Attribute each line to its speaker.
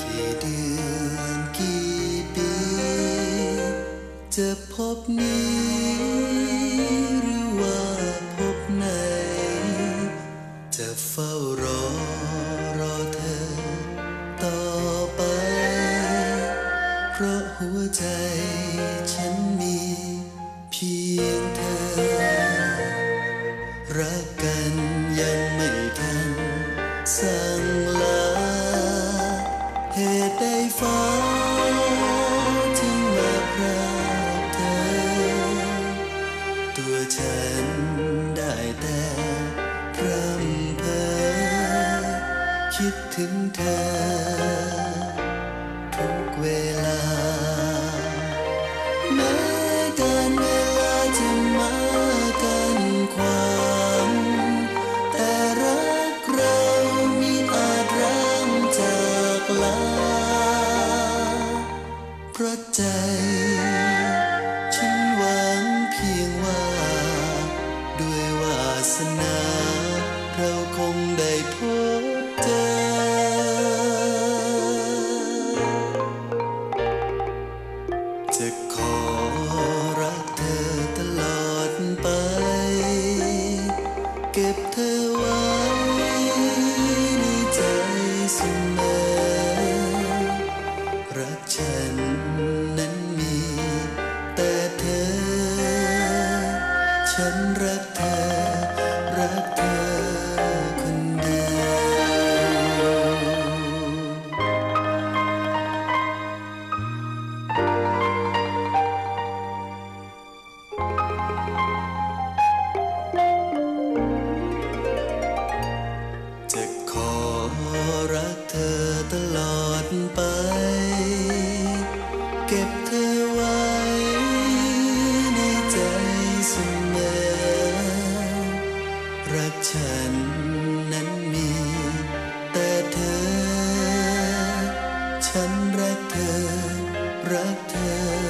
Speaker 1: กี่เดือนกี่ปี จะพบนี้หรือว่าพบไหน จะเฝ้ารอรอเธอต่อไป เพราะหัวใจฉันมีเพียงเธอ รักกันยังไม่ทันสั่ง ฟ้าจึงมาพราบเธอ ตัวฉันได้แต่พร่ำเพ้อคิดถึงเธอ ฉันหวังเพียงว่า ด้วยวาสนา เราคงได้พบเจอ จะขอรักเธอตลอดไป เก็บเธอไว้ในใจเสมอรักฉัน ฉันรักเธอ รักเธอคนเดียวจะขอรักเธอตลอดไป เก็บเธอไว้ รักฉันนั้นมี แต่เธอ ฉันรักเธอ รักเธอ